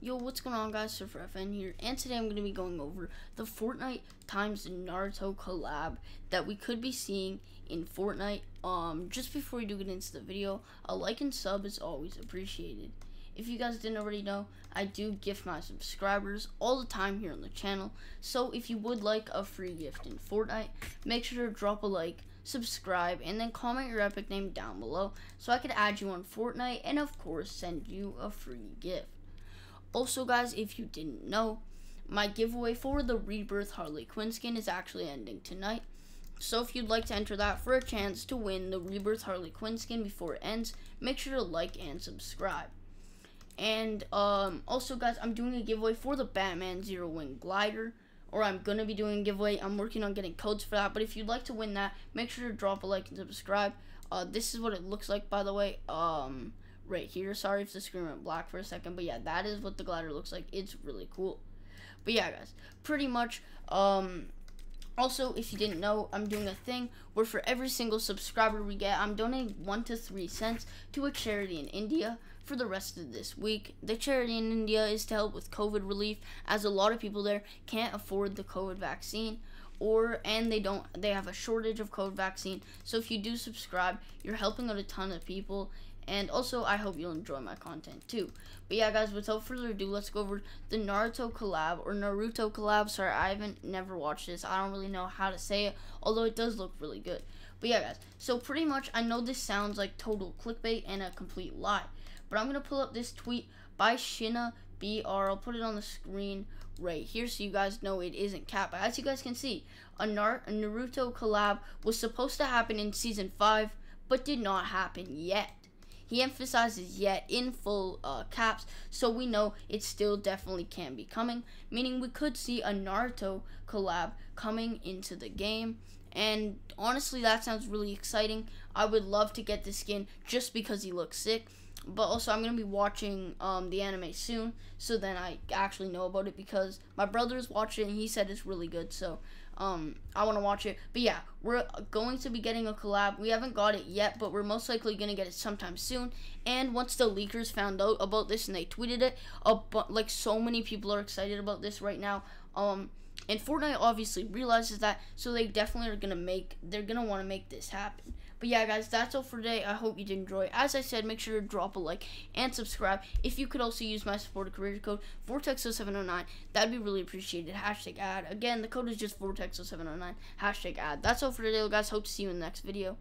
Yo, what's going on guys, Surfer FN here, and today I'm going to be going over the Fortnite times Naruto collab that we could be seeing in Fortnite. Um, just before we do get into the video, a like and sub is always appreciated. If you guys didn't already know, I do gift my subscribers all the time here on the channel, so if you would like a free gift in Fortnite, make sure to drop a like, subscribe, and then comment your epic name down below so I could add you on Fortnite and of course send you a free gift. Also, guys, if you didn't know, my giveaway for the Rebirth Harley Quinn skin is actually ending tonight. So if you'd like to enter that for a chance to win the Rebirth Harley Quinn skin before it ends, make sure to like and subscribe. And um, also, guys, I'm doing a giveaway for the Batman Zero Wing Glider. Or I'm going to be doing a giveaway. I'm working on getting codes for that. But if you'd like to win that, make sure to drop a like and subscribe. Uh, this is what it looks like, by the way. Um, right here. Sorry if the screen went black for a second, but yeah, that is what the glider looks like. It's really cool. But yeah, guys, pretty much, um, also, if you didn't know, I'm doing a thing where for every single subscriber we get, I'm donating 1 to 3 cents to a charity in India for the rest of this week. The charity in India is to help with COVID relief as a lot of people there can't afford the COVID vaccine or and they don't they have a shortage of COVID vaccine. So if you do subscribe, you're helping out a ton of people and also, I hope you'll enjoy my content too. But yeah, guys, without further ado, let's go over the Naruto collab or Naruto collab. Sorry, I haven't never watched this. I don't really know how to say it, although it does look really good. But yeah, guys, so pretty much, I know this sounds like total clickbait and a complete lie, but I'm gonna pull up this tweet by Shina BR. I'll put it on the screen right here so you guys know it isn't cap. But as you guys can see, a, Nar a Naruto collab was supposed to happen in season 5, but did not happen yet. He emphasizes yet in full uh, caps, so we know it still definitely can be coming, meaning we could see a Naruto collab coming into the game. And honestly, that sounds really exciting. I would love to get this skin just because he looks sick but also I'm gonna be watching um, the anime soon, so then I actually know about it because my brother's watching it and he said it's really good. So um, I want to watch it. But yeah, we're going to be getting a collab. We haven't got it yet, but we're most likely gonna get it sometime soon. And once the leakers found out about this and they tweeted it, but like so many people are excited about this right now. Um, and Fortnite obviously realizes that, so they definitely are gonna make, they're gonna want to make this happen. But yeah, guys, that's all for today. I hope you did enjoy. As I said, make sure to drop a like and subscribe. If you could also use my supporter creator code Vortex0709, that'd be really appreciated. Hashtag ad. Again, the code is just Vortex0709. Hashtag ad. That's all for today, guys. Hope to see you in the next video.